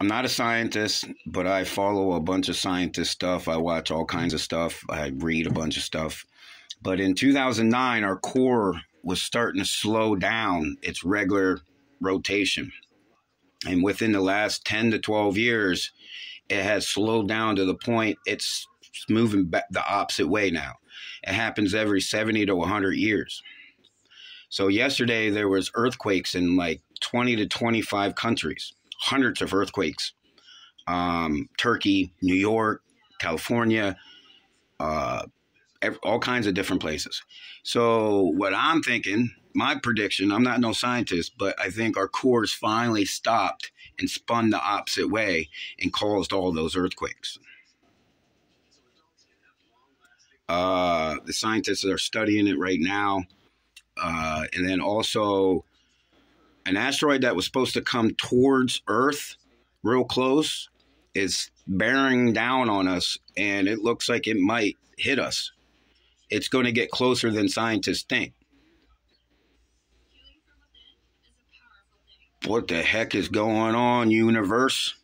I'm not a scientist, but I follow a bunch of scientist stuff. I watch all kinds of stuff. I read a bunch of stuff. But in 2009, our core was starting to slow down its regular rotation. And within the last 10 to 12 years, it has slowed down to the point it's moving back the opposite way now. It happens every 70 to 100 years. So yesterday there was earthquakes in like 20 to 25 countries, hundreds of earthquakes. Um, Turkey, New York, California, uh, all kinds of different places. So what I'm thinking, my prediction, I'm not no scientist, but I think our cores finally stopped and spun the opposite way and caused all those earthquakes. Uh, the scientists are studying it right now. Uh, and then also an asteroid that was supposed to come towards Earth real close is bearing down on us, and it looks like it might hit us. It's going to get closer than scientists think. What the heck is going on, universe?